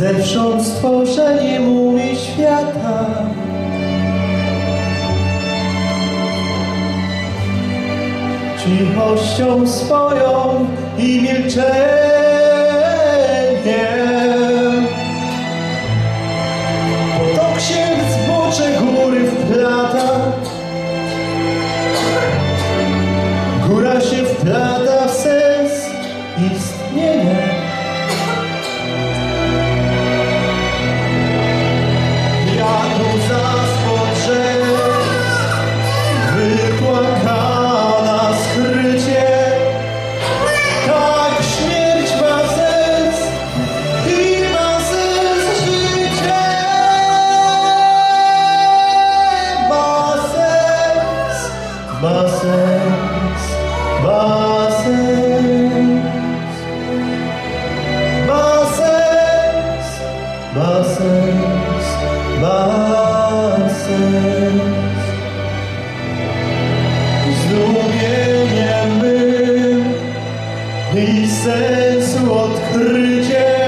Zewsząd stworzenie mówi świata. Cichością swoją i milczeniem. sens Zdumieniem był i sensu odkryciem